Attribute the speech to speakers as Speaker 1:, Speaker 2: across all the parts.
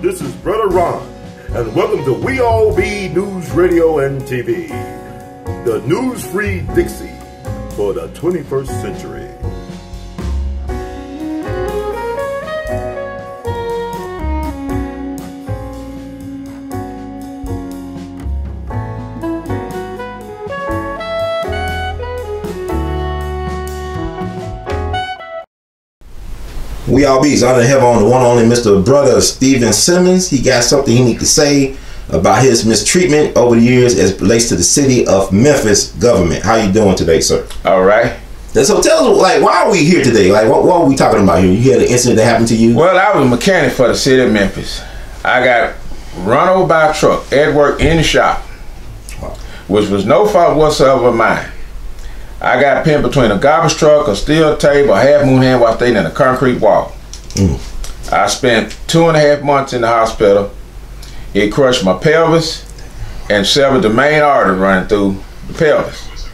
Speaker 1: This is Brother Ron, and welcome to We All Be News Radio and TV, the news free Dixie for the 21st century.
Speaker 2: We all gonna have on the one only Mr. Brother Steven Simmons. He got something he need to say about his mistreatment over the years as relates to the city of Memphis government. How you doing today, sir?
Speaker 3: All right.
Speaker 2: So tell us, like, why are we here today? Like, what, what are we talking about here? You had an incident that happened to you?
Speaker 3: Well, I was a mechanic for the city of Memphis. I got run over by a truck at work in the shop, which was no fault whatsoever of mine. I got pinned between a garbage truck, a steel table, a half moon hand while staying in a concrete wall. Mm. I spent two and a half months in the hospital. It crushed my pelvis and severed the main artery running through the pelvis.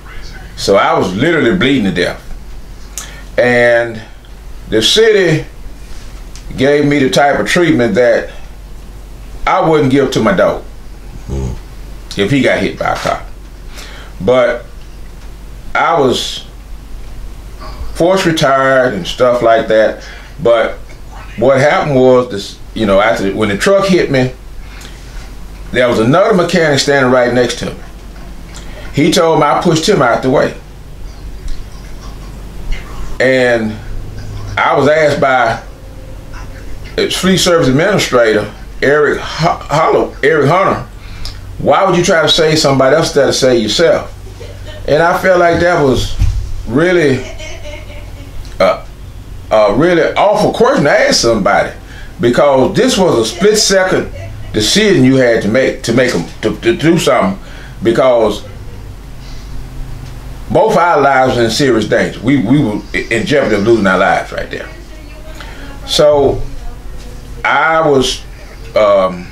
Speaker 3: So I was literally bleeding to death. And the city gave me the type of treatment that I wouldn't give to my dog mm. if he got hit by a car. But I was forced retired and stuff like that. But what happened was this, you know, after when the truck hit me, there was another mechanic standing right next to me. He told me I pushed him out the way. And I was asked by its fleet service administrator, Eric Ho- Hollow, Eric Hunter, why would you try to save somebody else instead of save yourself? And I felt like that was really a, a really awful question to ask somebody because this was a split second decision you had to make to make them to, to do something because both our lives were in serious danger. We we were in jeopardy of losing our lives right there. So I was um,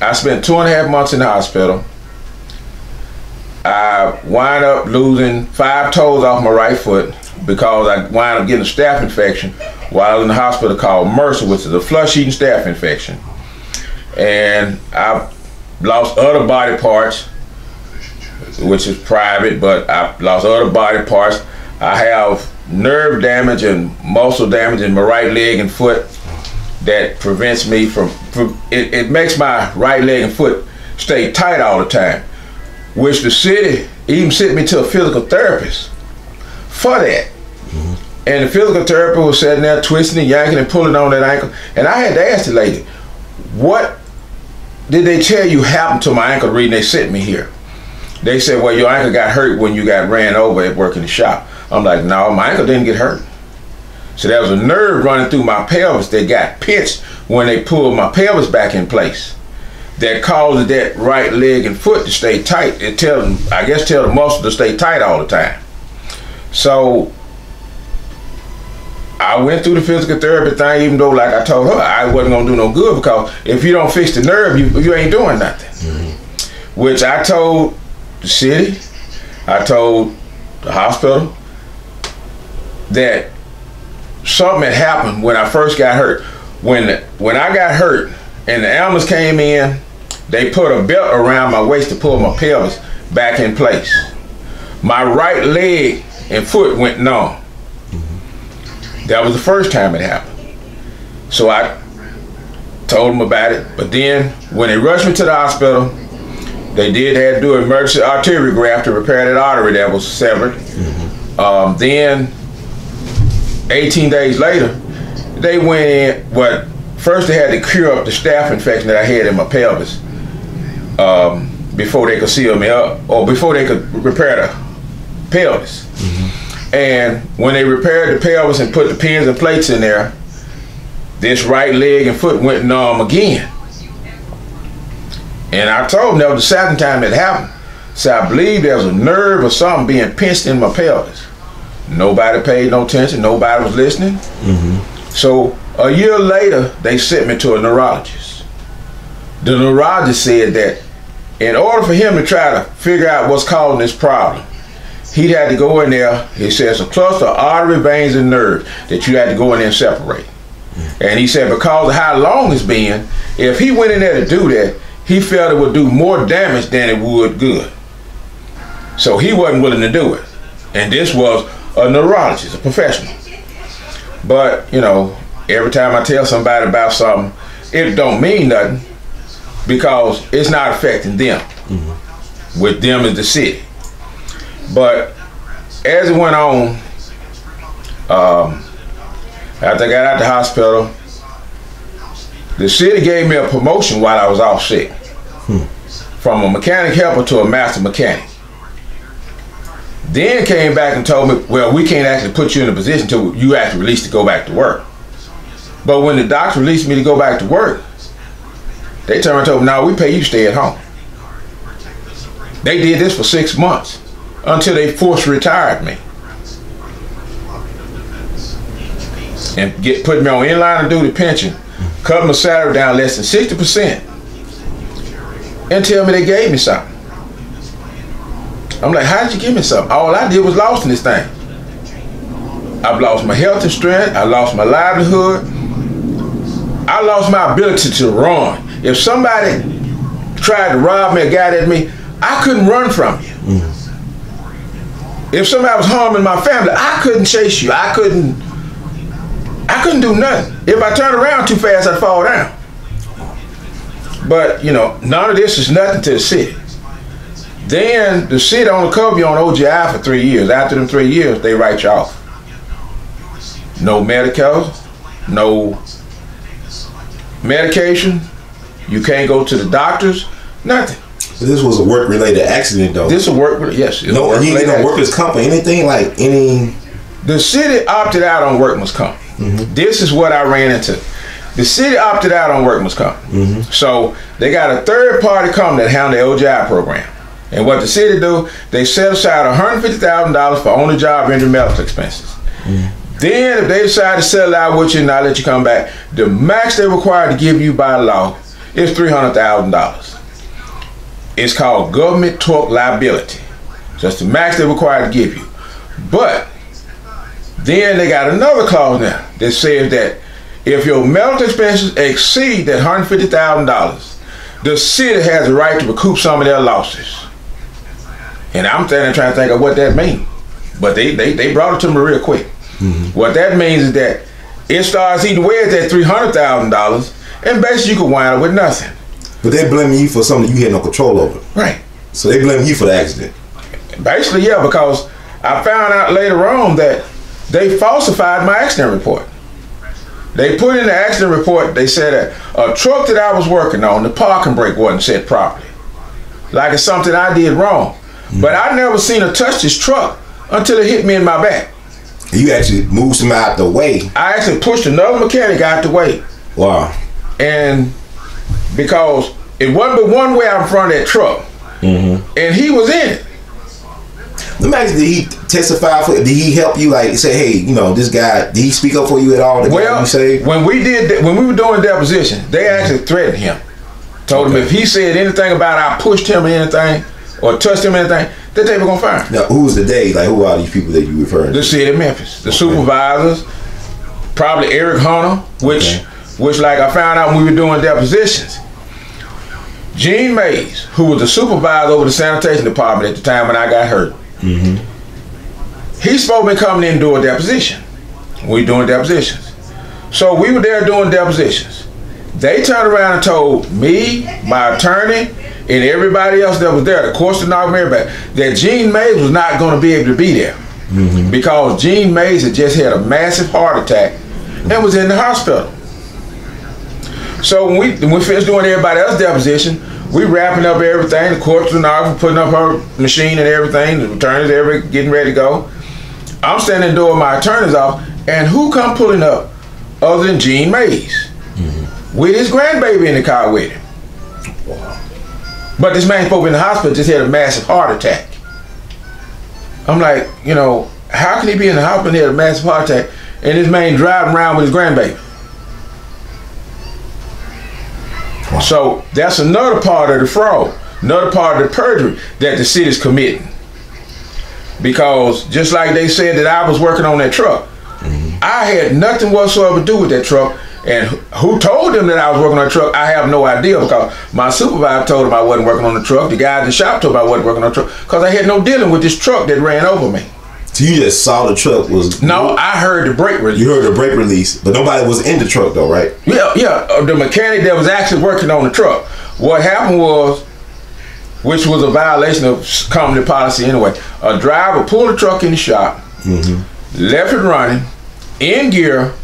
Speaker 3: I spent two and a half months in the hospital. I wind up losing five toes off my right foot because I wind up getting a staph infection while in the hospital called MRSA, which is a flush-eating staph infection. And I lost other body parts, which is private, but I lost other body parts. I have nerve damage and muscle damage in my right leg and foot that prevents me from, from it, it makes my right leg and foot stay tight all the time which the city even sent me to a physical therapist for that. Mm-hmm. And the physical therapist was sitting there twisting and yanking and pulling on that ankle. And I had to ask the lady, what did they tell you happened to my ankle reason they sent me here? They said, well, your ankle got hurt when you got ran over at work in the shop. I'm like, no, my ankle didn't get hurt. So there was a nerve running through my pelvis that got pinched when they pulled my pelvis back in place that causes that right leg and foot to stay tight. It tell them, I guess, tell the muscle to stay tight all the time. So I went through the physical therapy thing, even though, like I told her, I wasn't gonna do no good because if you don't fix the nerve, you you ain't doing nothing. Mm-hmm. Which I told the city, I told the hospital that something had happened when I first got hurt. When when I got hurt and the ambulance came in, they put a belt around my waist to pull my pelvis back in place. My right leg and foot went numb. That was the first time it happened. So I told them about it. But then when they rushed me to the hospital, they did have to do an emergency artery graft to repair that artery that was severed. Um, then 18 days later, they went in, what first they had to cure up the staph infection that I had in my pelvis um, before they could seal me up or before they could repair the pelvis. And when they repaired the pelvis and put the pins and plates in there, this right leg and foot went numb again. And I told them that was the second time it happened. So I believe there was a nerve or something being pinched in my pelvis. Nobody paid no attention. Nobody was listening. So a year later, they sent me to a neurologist. The neurologist said that in order for him to try to figure out what's causing this problem, he had to go in there. He says a cluster of artery, veins, and nerves that you had to go in there and separate. And he said because of how long it's been, if he went in there to do that, he felt it would do more damage than it would good. So he wasn't willing to do it. And this was a neurologist, a professional. But, you know, every time I tell somebody about something, it don't mean nothing because it's not affecting them. Mm-hmm. With them is the city. But as it went on, um, after I got out the hospital, the city gave me a promotion while I was off sick. Hmm. From a mechanic helper to a master mechanic. Then came back and told me, well, we can't actually put you in a position until you actually released to go back to work. But when the doctor released me to go back to work, they turned and told me, no, we pay you stay at home. They did this for six months until they forced retired me. And get put me on inline and duty pension, cut my salary down less than 60%, and tell me they gave me something. I'm like, how did you give me something? All I did was lost in this thing. I've lost my health and strength. I lost my livelihood. I lost my ability to run. If somebody tried to rob me or got at me, I couldn't run from you. Mm. If somebody was harming my family, I couldn't chase you. I couldn't. I couldn't do nothing. If I turned around too fast, I'd fall down. But you know, none of this is nothing to the city. Then the city only cover you on OJI for three years. After them three years, they write you off. No medical, no medication. You can't go to the doctors. Nothing.
Speaker 2: But this was a work related accident, though.
Speaker 3: This was work. Yes.
Speaker 2: No, and you didn't get no workers' comp or anything like any.
Speaker 3: The city opted out on workman's comp. Mm-hmm. This is what I ran into. The city opted out on workman's comp. Mm-hmm. So they got a third party company that handle the OJI program. And what the city do, they set aside $150,000 for on the job injury medical expenses. Mm. Then if they decide to settle out with you and not let you come back, the max they're required to give you by law is $300,000. It's called government tort liability. So that's the max they're required to give you. But then they got another clause now that says that if your medical expenses exceed that $150,000, the city has the right to recoup some of their losses. And I'm standing trying to think of what that means. But they, they, they brought it to me real quick. Mm-hmm. What that means is that it starts eating away at that $300,000 and basically you could wind up with nothing.
Speaker 2: But they blaming you for something you had no control over.
Speaker 3: Right.
Speaker 2: So they blame you for the accident.
Speaker 3: Basically, yeah, because I found out later on that they falsified my accident report. They put in the accident report, they said that a truck that I was working on, the parking brake wasn't set properly. Like it's something I did wrong. Mm. But I never seen her touch this truck until it hit me in my back.
Speaker 2: You actually moved him out the way.
Speaker 3: I actually pushed another mechanic out the way.
Speaker 2: Wow.
Speaker 3: And because it wasn't but one way out in front of that truck. Mm-hmm. And he was in it.
Speaker 2: Let me ask did he testify for did he help you like say, hey, you know, this guy did he speak up for you at all?
Speaker 3: well,
Speaker 2: you say?
Speaker 3: when we did when we were doing deposition, they actually threatened him. Told okay. him if he said anything about I pushed him or anything, or touched him anything, that they were gonna fire.
Speaker 2: Now, who's the day? Like, who are these people that you referring
Speaker 3: to? The city of Memphis, the okay. supervisors, probably Eric Hunter, which, okay. Which like I found out when we were doing depositions. Gene Mays, who was the supervisor over the sanitation department at the time when I got hurt, mm-hmm. he's supposed to be coming in and doing deposition. We doing depositions. So we were there doing depositions. They turned around and told me, my attorney, and everybody else that was there, of course, the court stenographer, everybody, that Gene Mays was not going to be able to be there mm-hmm. because Gene Mays had just had a massive heart attack and was in the hospital. So when we when we finished doing everybody else's deposition, we wrapping up everything. The court stenographer putting up her machine and everything. The attorneys every getting ready to go. I'm standing door my attorney's off, and who come pulling up other than Gene Mays mm-hmm. with his grandbaby in the car with him. But this man spoke in the hospital just had a massive heart attack. I'm like, you know, how can he be in the hospital and had a massive heart attack and this man driving around with his grandbaby? Wow. So that's another part of the fraud, another part of the perjury that the city's committing. because just like they said that I was working on that truck, mm-hmm. I had nothing whatsoever to do with that truck. And who told them that I was working on the truck? I have no idea because my supervisor told him I wasn't working on the truck. The guy in the shop told him I wasn't working on the truck because I had no dealing with this truck that ran over me.
Speaker 2: So you just saw the truck was
Speaker 3: No, I heard the brake release.
Speaker 2: You heard the brake release, but nobody was in the truck though, right?
Speaker 3: Yeah, yeah. uh, The mechanic that was actually working on the truck. What happened was, which was a violation of company policy anyway. A driver pulled the truck in the shop, left it running in gear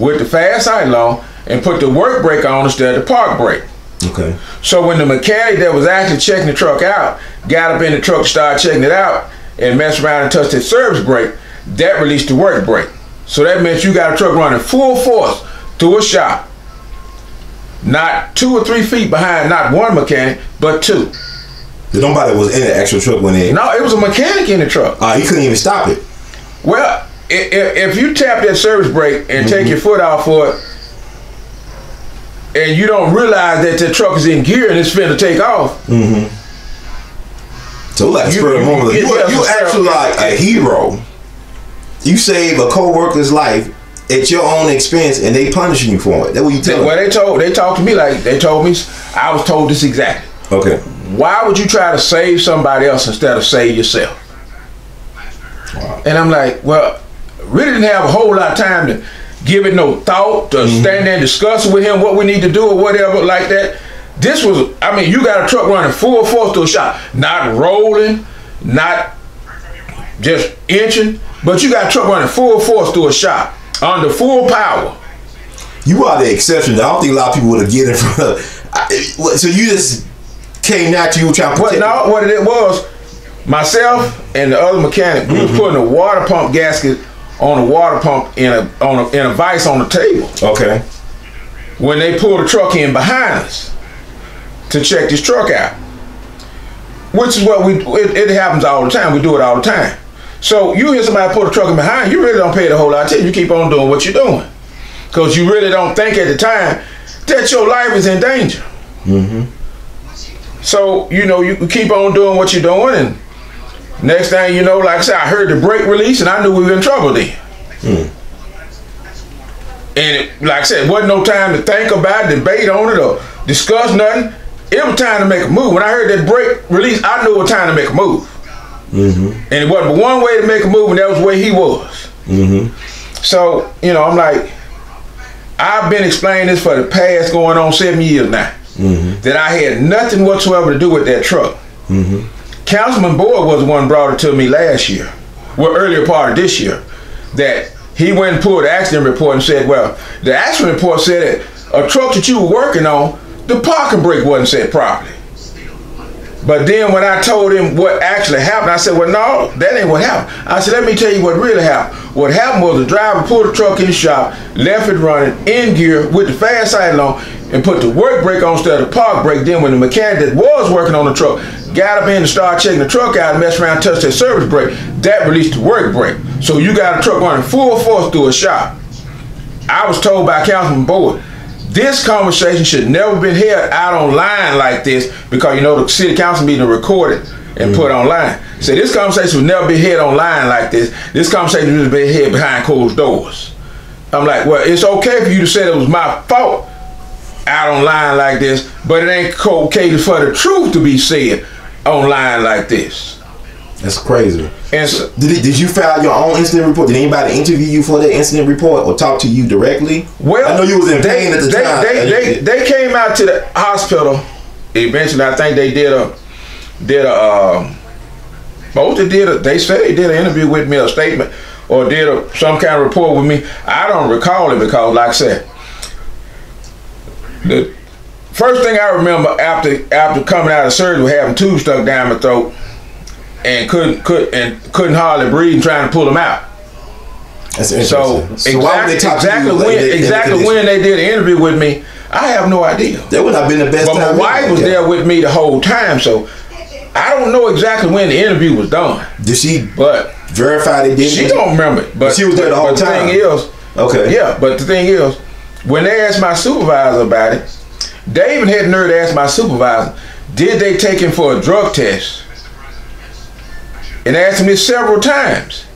Speaker 3: with the fast idle and put the work brake on instead of the park brake.
Speaker 2: Okay.
Speaker 3: So when the mechanic that was actually checking the truck out got up in the truck, started checking it out, and mess around and touch the service brake, that released the work brake. So that meant you got a truck running full force through a shop, not two or three feet behind not one mechanic, but two.
Speaker 2: Nobody was in the actual truck when it.
Speaker 3: No, it was a mechanic in the truck.
Speaker 2: Uh, he couldn't even stop it.
Speaker 3: Well, i- i- if you tap that service brake and take your foot off for it, and you don't realize that the truck is in gear and it's finna take off,
Speaker 2: So like a
Speaker 3: You- you-
Speaker 2: moment.
Speaker 3: you-
Speaker 2: You, you actually like a hero. You save a co-worker's life at your own expense, and they punishing you for it. That's what you tell.
Speaker 3: well, they told they talked to me like they told me. I was told this exactly.
Speaker 2: Okay.
Speaker 3: Why would you try to save somebody else instead of save yourself? Wow. And I'm like, well, really didn't have a whole lot of time to give it no thought, to mm-hmm. stand there and discuss with him what we need to do or whatever like that. This was, I mean, you got a truck running full force to a shop, not rolling, not just inching, but you got a truck running full force to a shop under full power.
Speaker 2: You are the exception. I don't think a lot of people would have get it from. So you just came out to you trying to
Speaker 3: no, what it was, myself and the other mechanic, we was mm-hmm. putting a water pump gasket on a water pump in a on a, in a vise on the table
Speaker 2: Okay.
Speaker 3: when they pulled the truck in behind us to check this truck out. Which is what we it, it happens all the time. We do it all the time. So you hear somebody pull the truck in behind, you really don't pay the whole lot of attention. You keep on doing what you're doing. Cause you really don't think at the time that your life is in danger. Mm-hmm. So, you know, you keep on doing what you're doing, and next thing you know, like I said, I heard the brake release, and I knew we were in trouble then. Mm. And it, like I said, wasn't no time to think about it, debate on it, or discuss nothing. It was time to make a move. When I heard that break release, I knew it was time to make a move. Mm-hmm. And it wasn't but one way to make a move, and that was where he was. Mm-hmm. So, you know, I'm like, I've been explaining this for the past going on seven years now. Mm-hmm. That I had nothing whatsoever to do with that truck. Councilman Boyd was the one brought it to me last year, well, earlier part of this year, that he went and pulled the accident report and said, well, the accident report said that a truck that you were working on, the parking brake wasn't set properly. But then when I told him what actually happened, I said, well, no, that ain't what happened. I said, let me tell you what really happened. What happened was the driver pulled the truck in the shop, left it running in gear with the fast side on, and put the work brake on instead of the park brake. Then when the mechanic that was working on the truck got up in and started checking the truck out and messed around touched that service brake, that released the work brake. So you got a truck running full force through a shop. I was told by Councilman Boyd, this conversation should never been held out online like this because you know the city council meeting recorded and mm. put online. So this conversation would never be held online like this. This conversation would be held behind closed doors. I'm like, well, it's okay for you to say it was my fault out online like this, but it ain't okay for the truth to be said online like this.
Speaker 2: That's crazy.
Speaker 3: And so,
Speaker 2: Did, did you file your own incident report? Did anybody interview you for that incident report or talk to you directly?
Speaker 3: Well,
Speaker 2: I know you was in
Speaker 3: they,
Speaker 2: pain at the
Speaker 3: they,
Speaker 2: time.
Speaker 3: They, they, they came out to the hospital. Eventually, I think they did a did a um, both they did a they said they did an interview with me, a statement, or did a, some kind of report with me. I don't recall it because, like I said, the first thing I remember after after coming out of surgery having tubes stuck down my throat and couldn't could and couldn't hardly breathe and trying to pull them out.
Speaker 2: That's interesting.
Speaker 3: So,
Speaker 2: why would
Speaker 3: exactly,
Speaker 2: they
Speaker 3: exactly when
Speaker 2: in
Speaker 3: exactly when they did an interview with me, I have no idea.
Speaker 2: That would have been the best
Speaker 3: But my wife was there with me the whole time, so I don't know exactly when the interview was done.
Speaker 2: Did she
Speaker 3: But
Speaker 2: verify they did?
Speaker 3: she don't remember. it. But
Speaker 2: She was there the whole
Speaker 3: but
Speaker 2: time.
Speaker 3: thing is,
Speaker 2: Okay.
Speaker 3: yeah. But the thing is, when they asked my supervisor about it, David had the nerve to ask my supervisor, did they take him for a drug test? And asked me several times.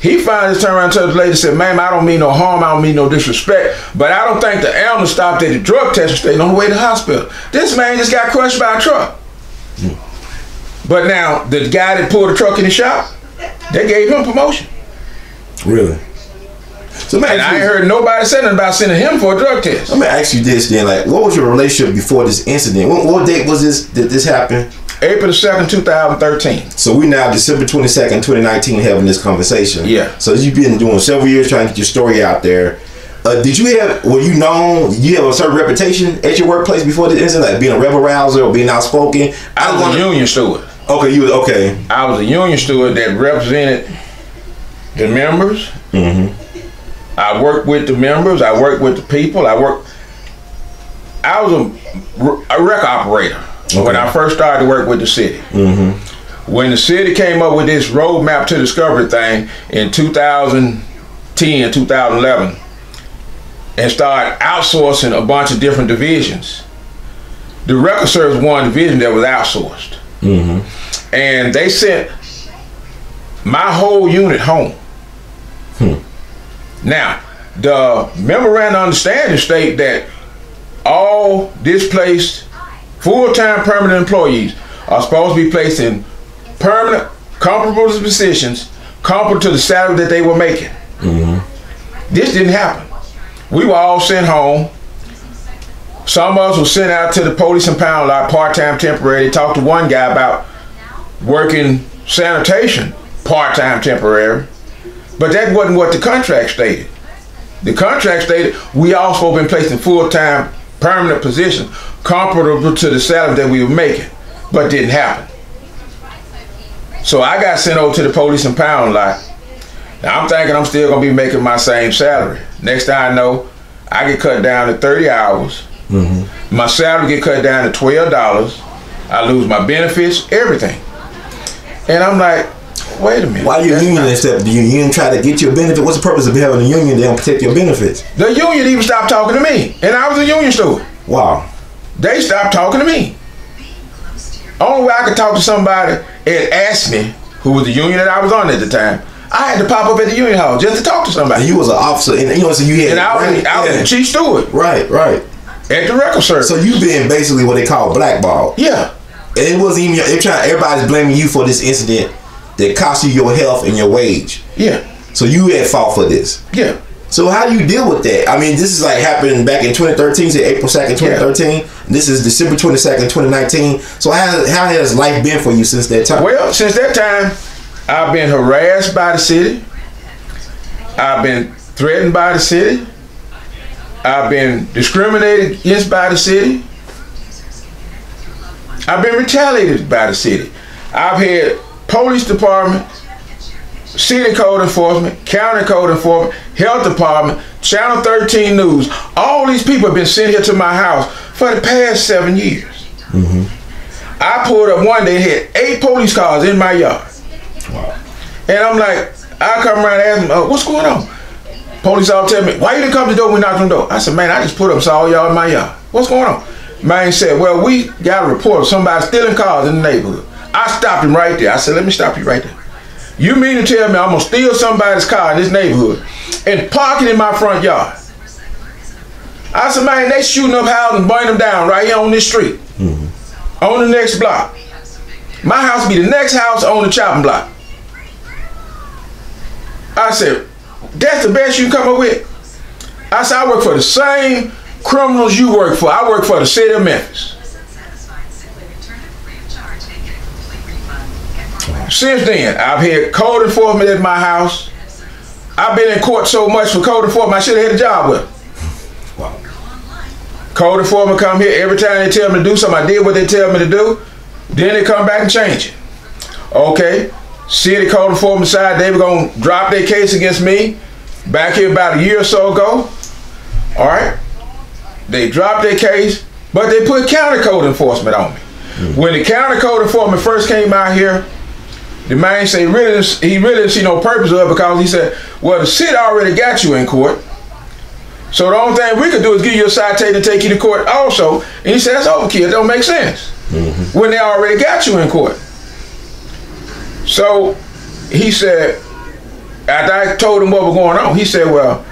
Speaker 3: He finally turned around to the lady and said, ma'am, I don't mean no harm, I don't mean no disrespect, but I don't think the ambulance stopped at the drug test station on the way to the hospital. This man just got crushed by a truck. But now, the guy that pulled the truck in the shop, they gave him promotion.
Speaker 2: Really? So man,
Speaker 3: And I ain't heard nobody say nothing about sending him for a drug test.
Speaker 2: Let me ask you this then. Like, what was your relationship before this incident? What, what date was this? Did this happen?
Speaker 3: April the 2nd, 2013.
Speaker 2: So we now December twenty second, twenty nineteen, having this conversation.
Speaker 3: Yeah.
Speaker 2: So you've been doing several years trying to get your story out there. Uh, did you have? Were you known? You have a certain reputation at your workplace before this incident, like being a rebel rouser or being outspoken.
Speaker 3: I was
Speaker 2: wanna-
Speaker 3: a union steward.
Speaker 2: Okay, you okay.
Speaker 3: I was a union steward that represented the members.
Speaker 2: Mm-hmm.
Speaker 3: I worked with the members. I worked with the people. I worked. I was a, a rec operator when I first started to work with the city.
Speaker 2: Mm-hmm.
Speaker 3: When the city came up with this roadmap to discovery thing in 2010, 2011, and started outsourcing a bunch of different divisions, the wrecker service one division that was outsourced
Speaker 2: Mm-hmm.
Speaker 3: and they sent my whole unit home. Now, the memorandum of understanding state that all displaced full-time permanent employees are supposed to be placed in permanent, comparable positions, comparable to the salary that they were making. Mm-hmm. This didn't happen. We were all sent home. Some of us were sent out to the police and pound lot part-time temporary. They talked to one guy about working sanitation part-time temporary. But that wasn't what the contract stated. The contract stated we all supposed to be placed in full-time permanent positions comparable to the salary that we were making, but didn't happen. So I got sent over to the police and pound lot. Now I'm thinking I'm still gonna be making my same salary. Next thing I know, I get cut down to 30 hours. Mm-hmm. My salary get cut down to twelve dollars. I lose my benefits, everything. And I'm like, wait a minute.
Speaker 2: Why you union and stuff? Do you union try to get your benefit? What's the purpose of having a union? They don't protect your benefits.
Speaker 3: The union even stopped talking to me, and I was a union steward.
Speaker 2: Wow.
Speaker 3: They stopped talking to me. Only way I could talk to somebody and ask me, who was the union that I was on at the time, I had to pop up at the union hall just to talk to
Speaker 2: And
Speaker 3: somebody.
Speaker 2: you was an officer, and you know, so you had
Speaker 3: And I was,
Speaker 2: right,
Speaker 3: I was
Speaker 2: yeah.
Speaker 3: the chief steward
Speaker 2: right, right.
Speaker 3: at the wrecker service.
Speaker 2: So you been basically what they call blackballed.
Speaker 3: yeah,
Speaker 2: And it wasn't even. They're trying. Everybody's blaming you for this incident that cost you your health and your wage.
Speaker 3: yeah,
Speaker 2: So you had fought for this.
Speaker 3: yeah.
Speaker 2: So how do you deal with that? I mean, this is like happened back in 2013, say April 2nd, 2013. This is December 22nd, 2019. So how, how has life been for you since that time?
Speaker 3: Well, since that time, I've been harassed by the city. I've been threatened by the city. I've been discriminated against by the city. I've been retaliated by the city. I've had police department, city code enforcement, county code enforcement, health department, Channel 13 News. All these people have been sent here to my house for the past seven years. I pulled up one day and had eight police cars in my yard. And I'm like, I come around and ask them, uh, what's going on? Police all tell me, why you didn't come to the door when we knocked on the door? I said, man, I just put up saw y'all in my yard. What's going on? Man said, well, we got a report of somebody stealing cars in the neighborhood. I stopped him right there. I said, let me stop you right there. You mean to tell me I'm gonna steal somebody's car in this neighborhood and park it in my front yard? I said, man, they shooting up houses and burning them down right here on this street. Mm-hmm. On the next block. My house be the next house on the chopping block. I said, that's the best you can come up with? I said, I work for the same criminals you work for. I work for the city of Memphis. Since then, I've had code enforcement at my house. I've been in court so much for code enforcement, I should have had a job with. them.
Speaker 2: Wow.
Speaker 3: Code enforcement come here every time they tell me to do something. I did what they tell me to do. Then they come back and change it. Okay. City code enforcement side, they were gonna drop their case against me back here about a year or so ago. All right. They dropped their case, but they put county code enforcement on me. Hmm. When the county code enforcement first came out here, the man say he really he really didn't see no purpose of it because he said, well, the city already got you in court. So the only thing we could do is give you a citation and take you to court also. And he said, that's overkill. It don't make sense. Mm-hmm. When they already got you in court. So he said, after I told him what was going on, he said, well,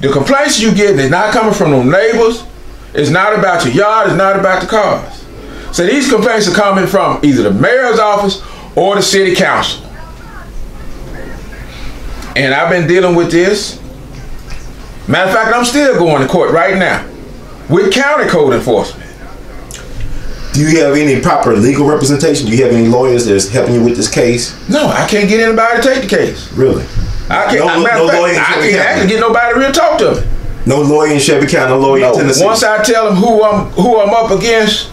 Speaker 3: the complaints you getting is not coming from no neighbors. It's not about your yard. It's not about the cars. So these complaints are coming from either the mayor's office or the city council. And I've been dealing with this. Matter of fact, I'm still going to court right now with county code enforcement.
Speaker 2: Do you have any proper legal representation? Do you have any lawyers that's helping you with this case?
Speaker 3: No, I can't get anybody to take the case.
Speaker 2: Really?
Speaker 3: I can't.
Speaker 2: No-
Speaker 3: matter
Speaker 2: no
Speaker 3: fact,
Speaker 2: lawyer
Speaker 3: I can't actually get nobody to real talk to me.
Speaker 2: No lawyer in Shelby County, no lawyer
Speaker 3: No,
Speaker 2: in Tennessee.
Speaker 3: once I tell them who I'm who I'm up against,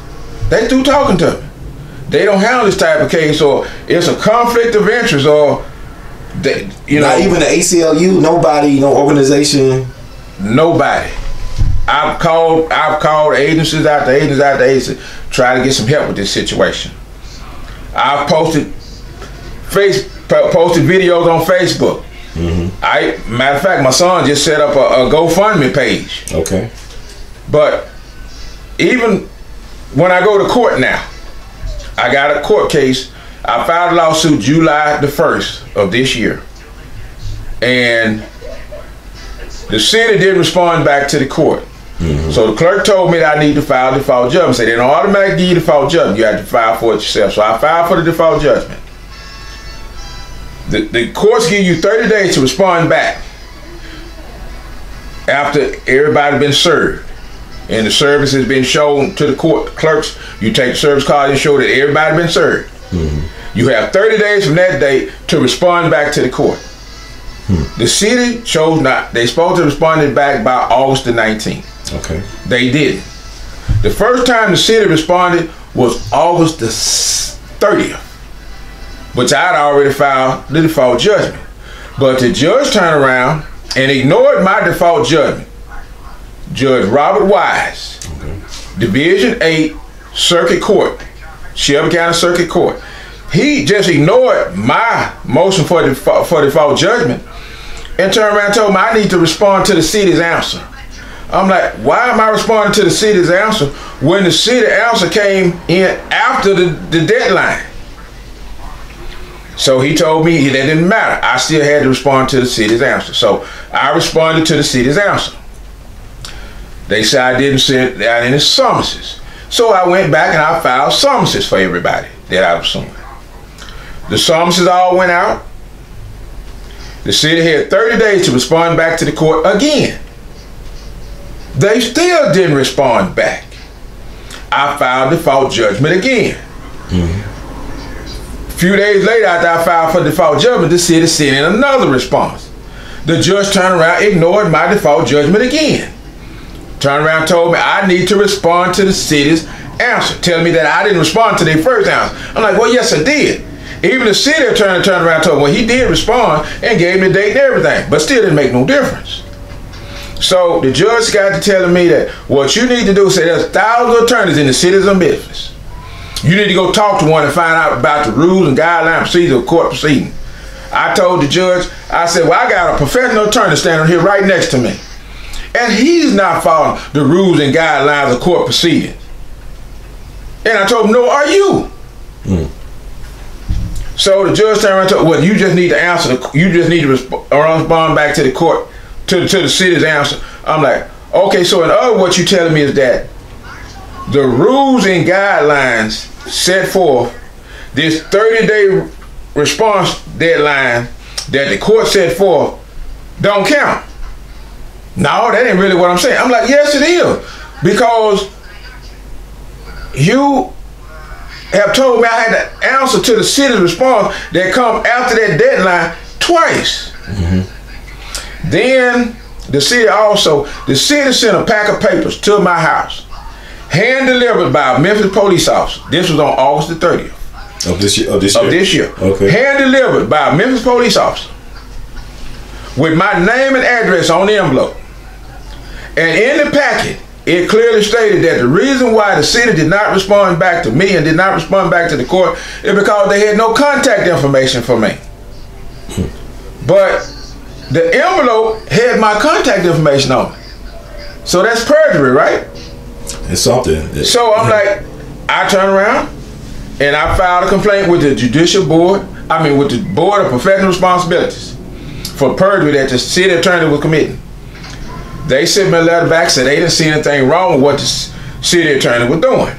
Speaker 3: they through talking to me. They don't handle this type of case, or it's a conflict of interest, or they, you know,
Speaker 2: even the ACLU, nobody, no organization.
Speaker 3: nobody. I've called I've called agencies after agencies after agencies try to get some help with this situation. I've posted face posted videos on Facebook. Mm-hmm. I matter of fact, my son just set up a, a GoFundMe page.
Speaker 2: Okay.
Speaker 3: But even when I go to court now, I got a court case. I filed a lawsuit July the 1st of this year. And the city didn't respond back to the court. Mm-hmm. So the clerk told me that I need to file the default judgment. Say they don't automatically give you default judgment. You have to file for it yourself. So I filed for the default judgment. The, the courts give you 30 days to respond back after everybody been served and the service has been shown to the court clerks. You take the service card and show that everybody been served. Mm-hmm. You have 30 days from that date to respond back to the court. Hmm. The city chose not. They supposed to respond back by August the 19th.
Speaker 2: Okay.
Speaker 3: They did. The first time the city responded was August the 30th, which I'd already filed the default judgment. But the judge turned around and ignored my default judgment. Judge Robert Weiss, Division 8 Circuit Court, Shelby County Circuit Court. He just ignored my motion for default, for default judgment and turned around and told me I need to respond to the city's answer. I'm like, why am I responding to the city's answer when the city answer came in after the, the deadline? So he told me that didn't matter. I still had to respond to the city's answer. So I responded to the city's answer. They said I didn't send out any summonses. So I went back and I filed summonses for everybody that I was suing. The summonses all went out. The city had 30 days to respond back to the court again. They still didn't respond back. I filed default judgment again. A few days later, after I filed for default judgment, the city sent in another response. The judge turned around, ignored my default judgment again. Turned around, told me I need to respond to the city's answer, telling me that I didn't respond to their first answer. I'm like, well, yes, I did. Even the city attorney turned around told me, well, he did respond and gave me the date and everything, but still didn't make no difference. So the judge got to telling me that what you need to do, say there's thousands of attorneys in the cities of Memphis. You need to go talk to one and find out about the rules and guidelines procedure of court proceeding. I told the judge, I said, well, I got a professional attorney standing here right next to me. And he's not following the rules and guidelines of court proceedings. And I told him, no, are you? Hmm. So the judge turned around and told, well, you just need to answer the, you just need to resp- respond back to the court, to, to the city's answer. I'm like, okay, so in other what you're telling me is that the rules and guidelines set forth this 30 day response deadline that the court set forth don't count. No, that ain't really what I'm saying. I'm like, yes, it is. Because you have told me I had to answer to the city's response that come after that deadline twice. Mm-hmm. Then the city also, the city sent a pack of papers to my house, hand delivered by a Memphis police officer. This was on August the 30th
Speaker 2: Of this year. Of this year.
Speaker 3: of this year.
Speaker 2: Okay.
Speaker 3: Hand delivered by a Memphis police officer with my name and address on the envelope. And in the packet, it clearly stated that the reason why the city did not respond back to me and did not respond back to the court is because they had no contact information for me. But the envelope had my contact information on it. So that's perjury, right?
Speaker 2: It's something.
Speaker 3: So I'm like, I turn around and I filed a complaint with the judicial board I mean, with the Board of Professional Responsibilities for perjury that the city attorney was committing. They sent me a letter back, said they didn't see anything wrong with what the city attorney was doing.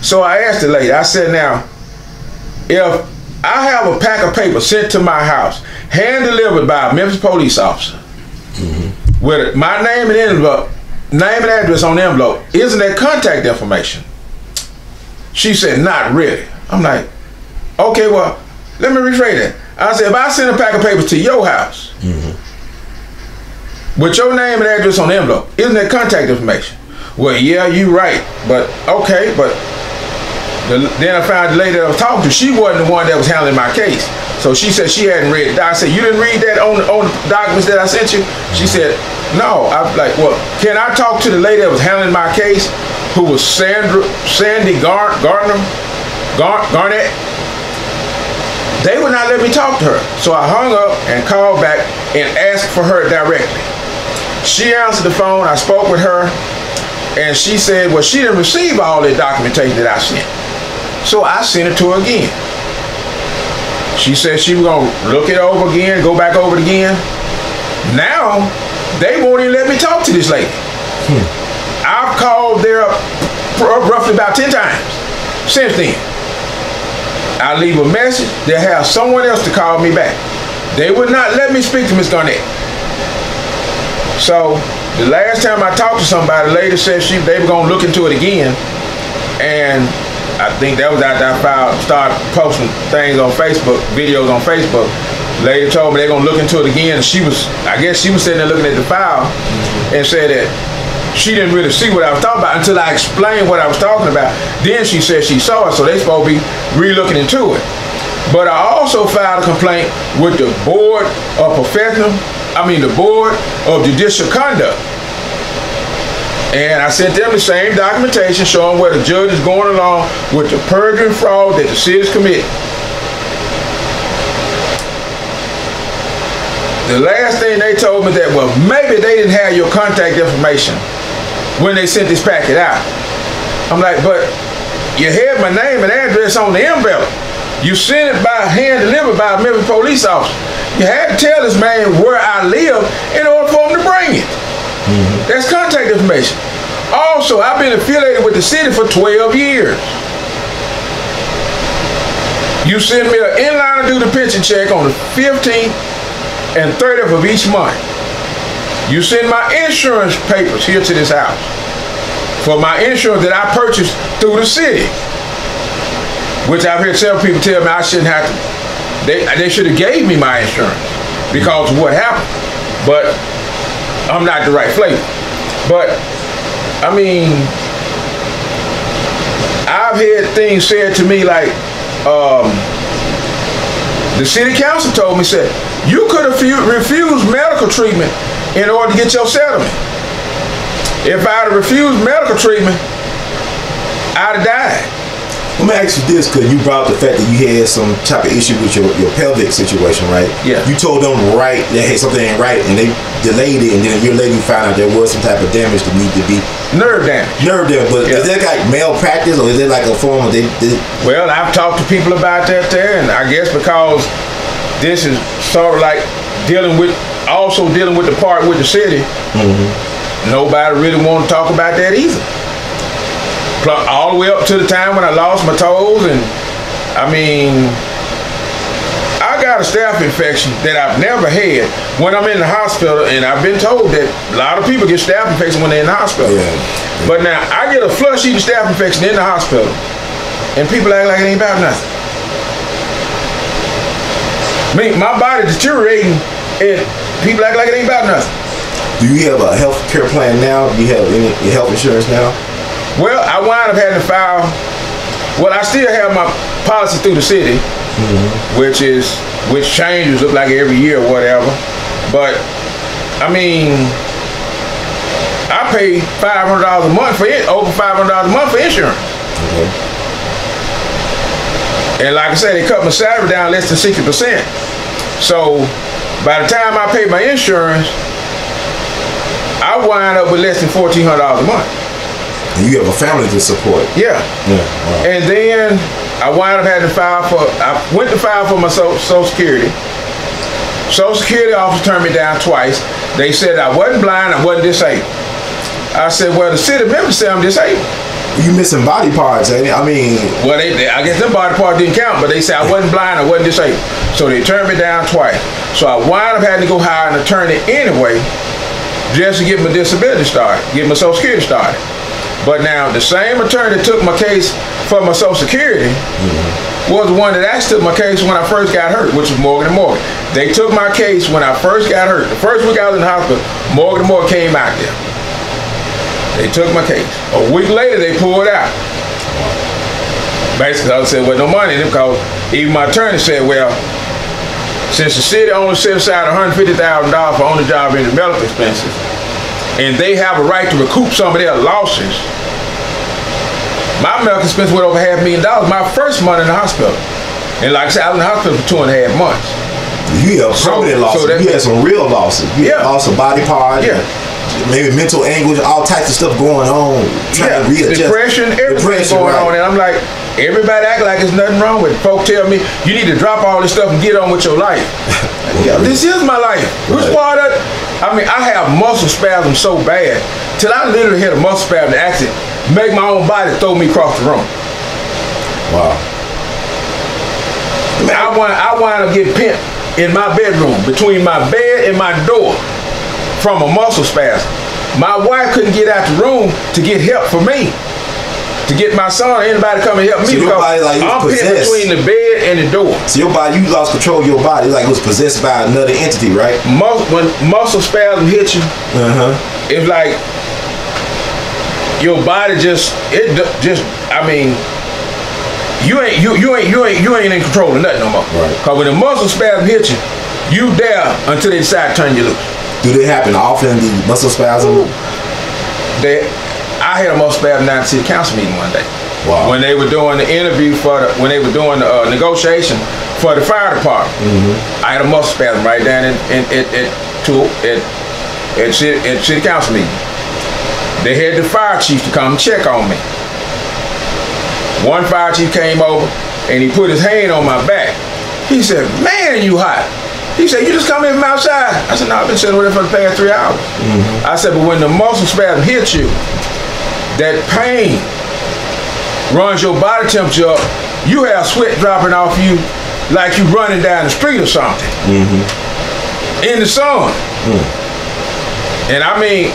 Speaker 3: So I asked the lady, I said, now, if I have a pack of paper sent to my house, hand delivered by a Memphis police officer, mm-hmm. with my name and envelope, name and address on the envelope, isn't that contact information? She said, not really. I'm like, okay, well, let me rephrase that. I said, if I send a pack of papers to your house mm-hmm. With your name and address on the envelope, isn't that contact information? Well, yeah, you right, but okay, but the, then I found the lady that I was talking to, she wasn't the one that was handling my case. So she said she hadn't read. I said, you didn't read that on, on the documents that I sent you? She said, no. I'm like, well, can I talk to the lady that was handling my case, who was Sandra, Sandy Gar, Gardner, Gar, Garnett? They would not let me talk to her. So I hung up and called back and asked for her directly. She answered the phone. I spoke with her. And she said, well, she didn't receive all the documentation that I sent. So I sent it to her again. She said she was gonna look it over again, go back over it again. Now they won't even let me talk to this lady. Hmm. I've called there roughly about 10 times since then. I leave a message, they have someone else to call me back. They would not let me speak to Miss Garnett. So the last time I talked to somebody, the lady said she they were gonna look into it again. And I think that was after I filed, started posting things on Facebook, videos on Facebook. Lady told me they're gonna look into it again. She was, I guess she was sitting there looking at the file and said that she didn't really see what I was talking about until I explained what I was talking about. Then she said she saw it, so they supposed to be re-looking into it. But I also filed a complaint with the Board of Professional, I mean the Board of Judicial Conduct and I sent them the same documentation showing where the judge is going along with the perjury and fraud that the city city's committed. The last thing they told me that, well, maybe they didn't have your contact information when they sent this packet out. I'm like, but you had my name and address on the envelope. You sent it by hand delivered by a Memphis police officer. You had to tell this man where I live in order for him to bring it. Mm-hmm. That's contact information. Also, I've been affiliated with the city for 12 years. You send me an inline due the pension check on the 15th and 30th of each month. You send my insurance papers here to this house for my insurance that I purchased through the city. Which I've heard several people tell me I shouldn't have to. They, they should have gave me my insurance because of what happened. But I'm not the right flavor. But I mean, I've had things said to me like, um, the city council told me said you could have refused medical treatment in order to get your settlement. If I'd have refused medical treatment, I'd have died.
Speaker 2: Let me ask you this, because you brought up the fact that you had some type of issue with your, your pelvic situation, right?
Speaker 3: Yeah.
Speaker 2: You told them right that hey something ain't right, and they delayed it, and then a year later you found out there was some type of damage that needed to be
Speaker 3: nerve damage.
Speaker 2: Nerve damage, but yeah. is that like malpractice or is it like a form of they, they?
Speaker 3: Well, I've talked to people about that there, and I guess because this is sort of like dealing with also dealing with the part with the city. Mm-hmm. Nobody really want to talk about that either all the way up to the time when I lost my toes, and I mean, I got a staph infection that I've never had when I'm in the hospital, and I've been told that a lot of people get staph infection when they're in the hospital. Yeah. But now I get a flush-eating staph infection in the hospital, and people act like it ain't about nothing. I mean, my body deteriorating, and people act like it ain't about nothing.
Speaker 2: Do you have a health care plan now? Do you have any health insurance now?
Speaker 3: Well, I wound up having to file. Well, I still have my policy through the city, mm-hmm. which is which changes look like every year or whatever. But I mean, I pay five hundred dollars a month for it, over five hundred dollars a month for insurance. Mm-hmm. And like I said, they cut my salary down less than sixty percent. So by the time I pay my insurance, I wind up with less than fourteen hundred dollars a month.
Speaker 2: And you have a family to support.
Speaker 3: Yeah. Yeah. Wow. And then I wound up having to file for. I went to file for my so- Social Security. Social Security office turned me down twice. They said I wasn't blind, I wasn't disabled. I said, well, the city of Memphis said I'm disabled.
Speaker 2: You missing body parts, ain't it? I mean,
Speaker 3: Well, they, they- I guess them body part didn't count, but they said I wasn't blind, I wasn't disabled. So they turned me down twice. So I wound up having to go hire an attorney anyway, just to get my disability started, get my Social Security started. But now the same attorney that took my case for my Social Security mm-hmm. was the one that actually took my case when I first got hurt, which was Morgan and Morgan. They took my case when I first got hurt. The first week I was in the hospital, Morgan and Morgan came out there. They took my case. A week later, they pulled out. Basically, I said, well, no money in because even my attorney said, well, since the city only set aside $150,000 for on-the-job and development expenses, and they have a right to recoup some of their losses, my medical expense went over half a million dollars my first month in the hospital. And like I said, I was in the hospital for two and a half months.
Speaker 2: you have
Speaker 3: So-
Speaker 2: permanent losses.
Speaker 3: that-
Speaker 2: you had some real losses. You
Speaker 3: Yeah.
Speaker 2: loss of body parts.
Speaker 3: Yeah.
Speaker 2: Maybe mental anguish, all types of stuff going on. Trying
Speaker 3: Yeah,
Speaker 2: to readjust.
Speaker 3: depression, everything's
Speaker 2: Depression,
Speaker 3: going
Speaker 2: right.
Speaker 3: on, and I'm like, everybody act like there's nothing wrong with it. Folk tell me you need to drop all this stuff and get on with your life.
Speaker 2: Yeah,
Speaker 3: This is my life. Which part of? I mean, I have muscle spasms so bad till I literally had a muscle spasm accident, make my own body throw me across the room.
Speaker 2: Wow.
Speaker 3: I want I wind up getting pinned in my bedroom between my bed and my door from a muscle spasm. My wife couldn't get out the room to get help for me. To get my son or anybody to come and help me
Speaker 2: So your
Speaker 3: because
Speaker 2: body like
Speaker 3: I'm
Speaker 2: possessed.
Speaker 3: between the bed and the door.
Speaker 2: So your body, you lost control of your body, like it was possessed by another entity, right?
Speaker 3: Mus- when muscle spasm hit you,
Speaker 2: Uh huh.
Speaker 3: it's like your body just it just I mean you ain't you you ain't you ain't you ain't in control of nothing no more.
Speaker 2: Right.
Speaker 3: Cause when the muscle spasm hit you, you there until they decide to turn you loose.
Speaker 2: Do they happen often? The muscle spasm.
Speaker 3: They, I had a muscle spasm down city council meeting one day.
Speaker 2: Wow.
Speaker 3: When they were doing the interview for the when they were doing the uh, negotiation for the fire department, I had a muscle spasm right down in, in, at at to at at city, at city council meeting. They had the fire chief to come check on me. One fire chief came over and he put his hand on my back. He said, "Man, you hot." He said, "You just come in from outside." I said, "No, I've been sitting with it for the past three hours." I said, "But when the muscle spasm hits you, that pain runs your body temperature up. You have sweat dropping off you like you running down the street or something mm-hmm. in the sun. Mm. And I mean,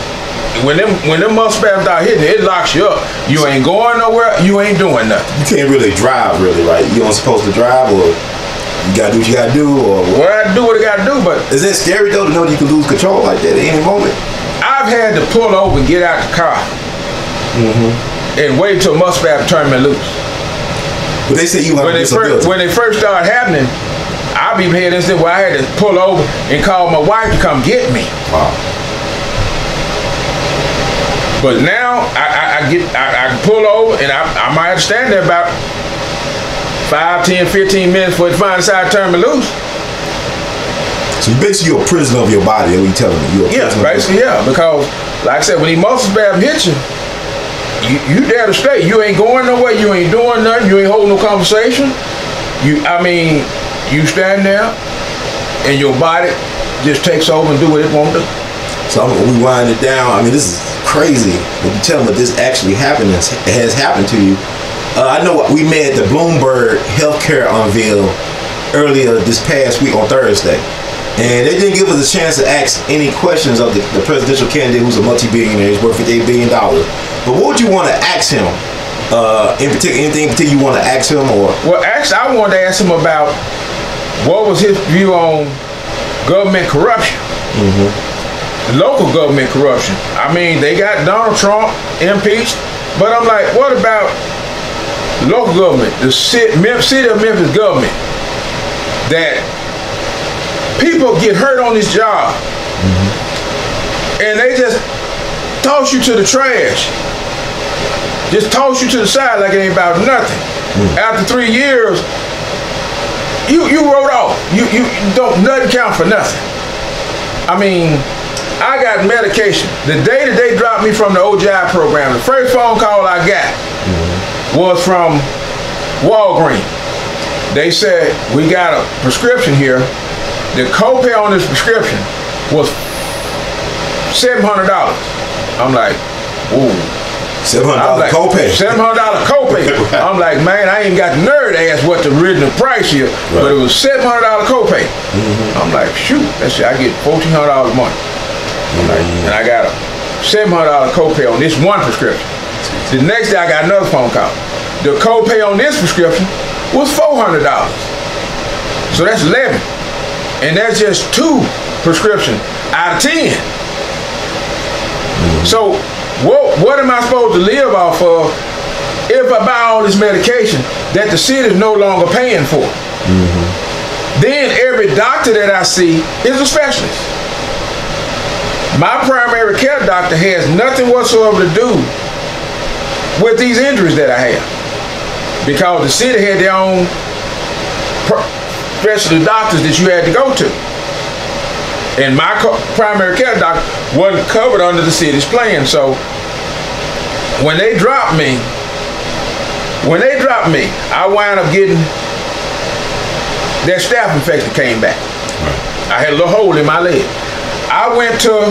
Speaker 3: when them when them muscle spasms start hitting, it locks you up. You ain't going nowhere. You ain't doing nothing.
Speaker 2: You can't really drive, really, right? You don't supposed to drive, or you gotta do what you gotta do, or what?
Speaker 3: Well, I do what I got to do, but
Speaker 2: Is that scary though to know that you can lose control like that at any moment?
Speaker 3: I've had to pull over and get out the car Mm-hmm. and wait till spasm turn me loose.
Speaker 2: But they say you
Speaker 3: when they first when they first started happening, I be here and instances well, I had to pull over and call my wife to come get me.
Speaker 2: wow.
Speaker 3: But now I, I, I get I, I pull over and I, I might have to stand there about 5, 10, 15 minutes before it finally to turn me loose.
Speaker 2: So basically, you're a prisoner of your body. That's what you telling me. You're a
Speaker 3: Yeah,
Speaker 2: prisoner. of your-
Speaker 3: basically, yeah. Because like I said, when he muscle spasms hit you, you there to stay. You ain't going nowhere. You ain't doing nothing. You ain't holding no conversation. You I mean, you stand there and your body just takes over and do what it want to.
Speaker 2: So I'm gonna rewind it down. I mean, this is crazy. When you tell them that this actually happened, it has happened to you. Uh, I know we made the Bloomberg healthcare unveil earlier this past week on Thursday, and they didn't give us a chance to ask any questions of the, the presidential candidate, who's a multi-billionaire, he's worth 58 billion dollars. But what would you want to ask him? Uh, in particular, anything in particular you want to ask him, or?
Speaker 3: Well, actually, I wanted to ask him about what was his view on government corruption, local government corruption. I mean, they got Donald Trump impeached, but I'm like, what about local government, the city, city of Memphis government, that people get hurt on this job, and they just toss you to the trash just toss you to the side like it ain't about nothing. Hmm. After three years, you you wrote off. You you don't nothing count for nothing. I mean, I got medication. The day that they dropped me from the OJI program, the first phone call I got mm-hmm. was from Walgreens. They said we got a prescription here. The copay on this prescription was seven hundred dollars. I'm like, ooh.
Speaker 2: Seven hundred dollar
Speaker 3: like,
Speaker 2: copay.
Speaker 3: Seven hundred dollar copay. I'm like, man, I ain't got the nerve to ask what the original price here, but it was seven hundred dollar copay. Mm-hmm. I'm like, shoot, that's I get fourteen hundred dollars a month. Like, mm-hmm. and I got a seven hundred dollar copay on this one prescription. The next day I got another phone call. The copay on this prescription was four hundred dollars. So that's eleven, and that's just two prescriptions out of ten. Mm-hmm. So what what am I supposed to live off of if I buy all this medication that the city is no longer paying for? Mm-hmm. Then every doctor that I see is a specialist. My primary care doctor has nothing whatsoever to do with these injuries that I have. Because the city had their own specialty doctors that you had to go to. And my co- primary care doctor wasn't covered under the city's plan. So when they dropped me, when they dropped me, I wound up getting that staph infection came back. I had a little hole in my leg. I went to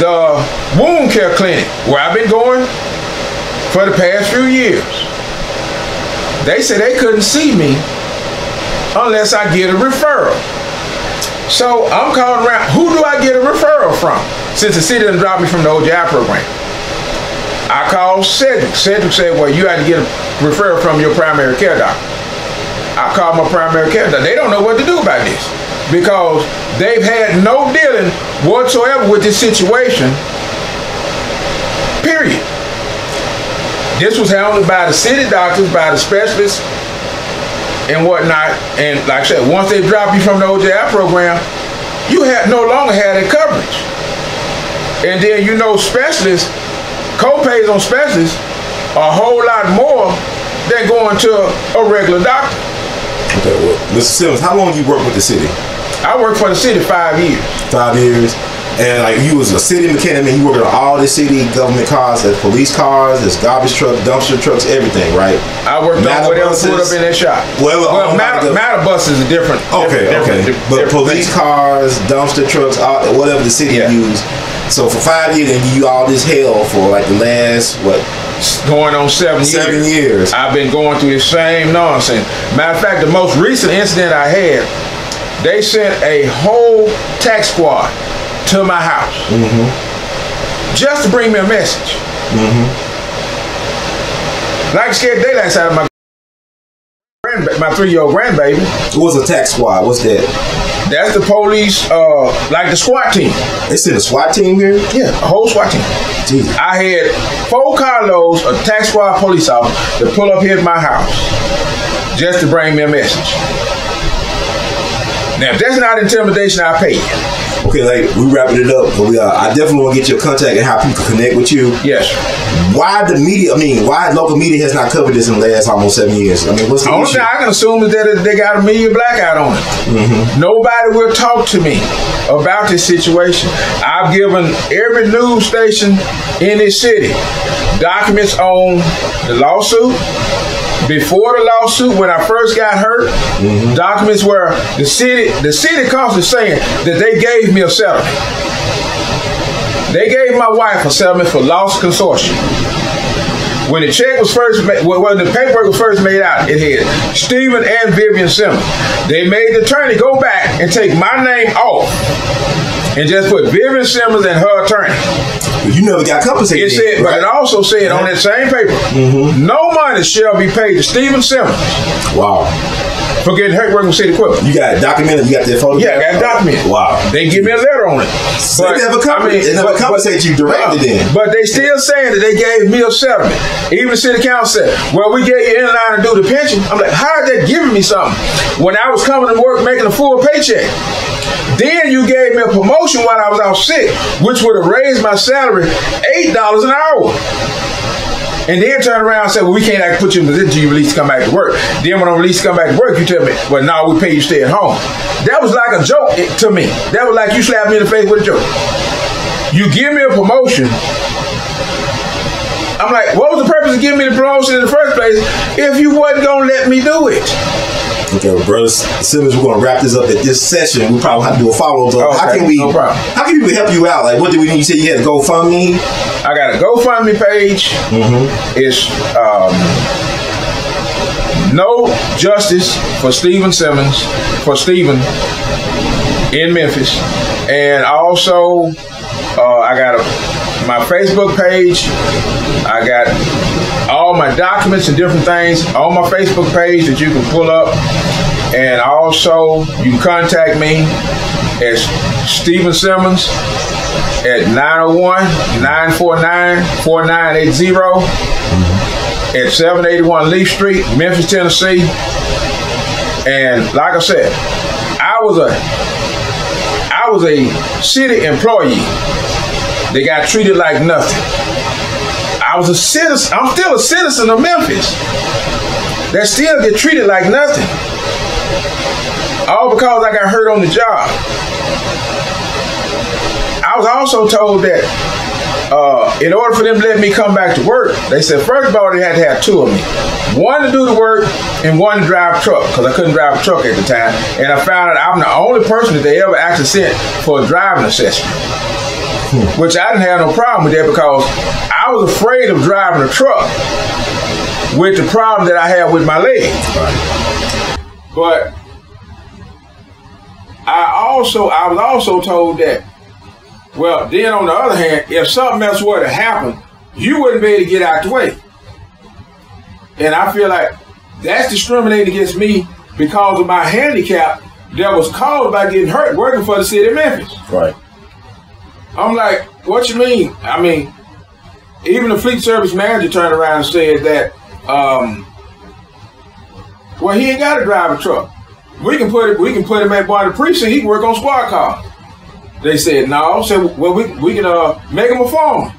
Speaker 3: the wound care clinic where I've been going for the past few years. They said they couldn't see me unless I get a referral. So I'm calling around. Who do I get a referral from? Since the city didn't drop me from the OJI program. I called Cedric. Cedric said, well, you had to get a referral from your primary care doctor. I called my primary care doctor. They don't know what to do about this because they've had no dealing whatsoever with this situation. Period. This was handled by the city doctors, by the specialists, and whatnot. And like I said, once they drop you from the OJI program, you have no longer had that coverage. And then you know specialists, co-pays on specialists are a whole lot more than going to a regular doctor.
Speaker 2: Okay, well, Mr. Simmons, how long you worked with the city?
Speaker 3: I worked for the city five years.
Speaker 2: Five years. And like you was a city mechanic, you worked on all the city government cars, as police cars, as garbage trucks, dumpster trucks, everything, right?
Speaker 3: I worked
Speaker 2: MATA
Speaker 3: on whatever
Speaker 2: buses.
Speaker 3: put up in that shop.
Speaker 2: Well,
Speaker 3: well
Speaker 2: um,
Speaker 3: matter, MATA bus is a different.
Speaker 2: Okay,
Speaker 3: different-
Speaker 2: okay.
Speaker 3: different-
Speaker 2: but
Speaker 3: different
Speaker 2: police cars, dumpster trucks, all, whatever the city
Speaker 3: Yeah.
Speaker 2: used. So for five years, and you all this hell for like the last what
Speaker 3: going on seven,
Speaker 2: seven
Speaker 3: years.
Speaker 2: years?
Speaker 3: I've been going through the same nonsense. Matter of fact, the most recent incident I had, they sent a whole TACT squad to my house just to bring me a message. Like scared daylights out of my grandba- my three-year-old grandbaby.
Speaker 2: It was a TACT squad. What's that?
Speaker 3: That's the police, uh, like the SWAT team.
Speaker 2: They sent a SWAT team here.
Speaker 3: Yeah, a whole SWAT team. I had four carloads of TACT squad police officers to pull up here at my house just to bring me a message. Now, if that's not intimidation, I pay you.
Speaker 2: Okay, like we wrapping it up, but we uh, I definitely want to get your contact and how people connect with you.
Speaker 3: Yes.
Speaker 2: Why the media? I mean, why local media has not covered this in the last almost seven years? I mean, what's the
Speaker 3: only
Speaker 2: issue?
Speaker 3: thing I can assume is that they got a media blackout on it. Nobody will talk to me about this situation. I've given every news station in this city documents on the lawsuit. Before the lawsuit, when I first got hurt, mm-hmm. documents where the city, the city council is saying that they gave me a settlement. They gave my wife a settlement for loss consortium. When the check was first made, when when the paperwork was first made out, it had Steven and Vivian Simmons. They made the attorney go back and take my name off and just put Vivian Simmons and her attorney.
Speaker 2: You never got compensated.
Speaker 3: It said, but it also said on that same paper, mm-hmm. no money shall be paid to Steven Simmons
Speaker 2: Wow.
Speaker 3: For getting hurt working with city equipment.
Speaker 2: You got it documented. You got that photo.
Speaker 3: Yeah, I got it documented.
Speaker 2: Wow.
Speaker 3: They give me a letter on it.
Speaker 2: but They never comp- they never compensate you directly then.
Speaker 3: But they still saying that they gave me a settlement. Even the city council said, well, we gave you in line to do the pension. I'm like, "How are they giving me something? When I was coming to work making a full paycheck. Then you gave me a promotion while I was out sick, which would have raised my salary $8 an hour. And then turn around and say, well, we can't actually put you in position until you release to come back to work. Then when I'm released to come back to work, you tell me, well, now we pay you to stay at home. That was like a joke to me. That was like you slapped me in the face with a joke. You give me a promotion. I'm like, what was the purpose of giving me the promotion in the first place if you wasn't gonna let me do it?
Speaker 2: Okay, well, brothers, Simmons, we're gonna wrap this up at this session. We probably have to do a follow up.
Speaker 3: Okay,
Speaker 2: how can we?
Speaker 3: no problem.
Speaker 2: how can people help you out? Like, what do we need? You said you had to GoFundMe.
Speaker 3: I got a GoFundMe page. It's um, no justice for Steven Simmons for Steven in Memphis, and also uh, I got a, my Facebook page. I got all my documents and different things on my Facebook page that you can pull up, and also you can contact me as Steven Simmons at 901-949-4980 at 781 Leaf Street, Memphis, Tennessee. And like I said, I was a I was a city employee. They got treated like nothing. I was a citizen. I'm still a citizen of Memphis. That still get treated like nothing. All because I got hurt on the job. I was also told that uh, in order for them to let me come back to work, they said first of all they had to have two of me, one to do the work and one to drive truck because I couldn't drive a truck at the time, and I found out I'm the only person that they ever actually sent for a driving assessment, which I didn't have no problem with that because I was afraid of driving a truck with the problem that I had with my leg. But I also I was also told that well, then on the other hand, if something else were to happen, you wouldn't be able to get out the way. And I feel like that's discriminating against me because of my handicap that was caused by getting hurt working for the city of Memphis.
Speaker 2: Right.
Speaker 3: I'm like, what you mean? I mean, even the fleet service manager turned around and said that, um, well, he ain't got to drive a truck. We can put it. We can put him at one of the precinct. He can work on squad cars. They said no. Said well, we we can uh make him a phone.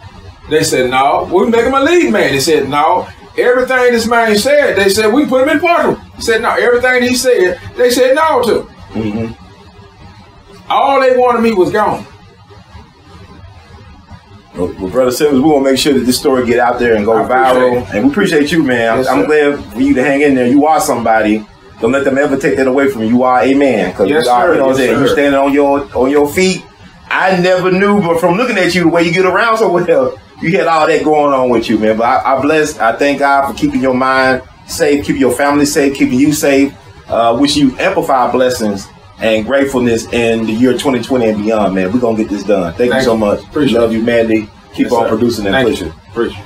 Speaker 3: They said no. We can make him a lead man. They said no. Everything this man said, they said we can put him in park. He said no. Everything he said, they said no to. All they wanted me was gone.
Speaker 2: Well, brother Simmons, we want to make sure that this story get out there and go viral,
Speaker 3: it.
Speaker 2: and we appreciate you, man.
Speaker 3: Yes,
Speaker 2: I'm,
Speaker 3: sir.
Speaker 2: glad for you to hang in there. You are somebody. Don't let them ever take that away from you. You are a man, because
Speaker 3: Yes,
Speaker 2: you are.
Speaker 3: sir.
Speaker 2: You know what I'm
Speaker 3: Yes,
Speaker 2: saying? You
Speaker 3: sir.
Speaker 2: standing on your on your feet. I never knew, but from looking at you, the way you get around so well, you had all that going on with you, man. But I, I bless. I thank God for keeping your mind safe, keeping your family safe, keeping you safe. Uh, wish you amplify blessings and gratefulness in the year 2020 and beyond, man. We're gonna get this done. Thank, you so much.
Speaker 3: Appreciate
Speaker 2: Love you, Mandy. Keep
Speaker 3: Yes,
Speaker 2: on
Speaker 3: sir.
Speaker 2: producing and
Speaker 3: Thank
Speaker 2: pushing.
Speaker 3: you. Appreciate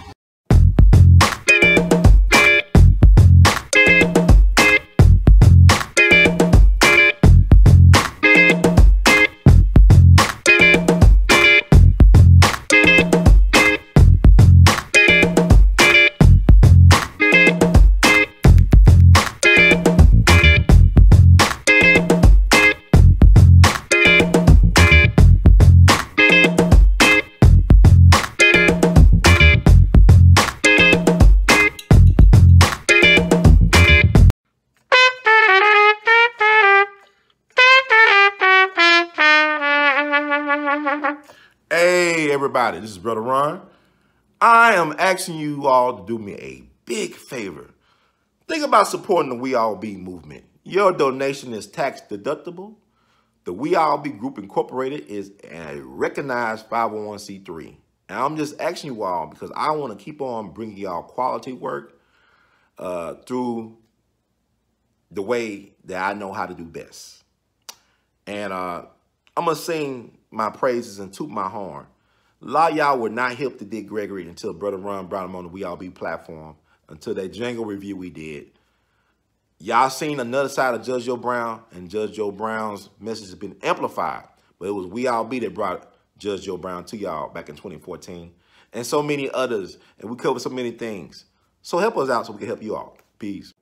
Speaker 1: everybody, this is Brother Ron. I am asking you all to do me a big favor. Think about supporting the We All Be movement. Your donation is tax deductible. The We All Be Group Incorporated is a recognized 501c3. And I'm just asking you all because I want to keep on bringing y'all quality work uh, through the way that I know how to do best. And uh, I'm going to sing my praises and toot my horn. A lot y'all were not hip to Dick Gregory until Brother Ron brought him on the We All Be platform, until that Django review we did. Y'all seen another side of Judge Joe Brown, and Judge Joe Brown's message has been amplified. But it was We All Be that brought Judge Joe Brown to y'all back in 2014, and so many others. And we covered so many things. So help us out so we can help you all. Peace.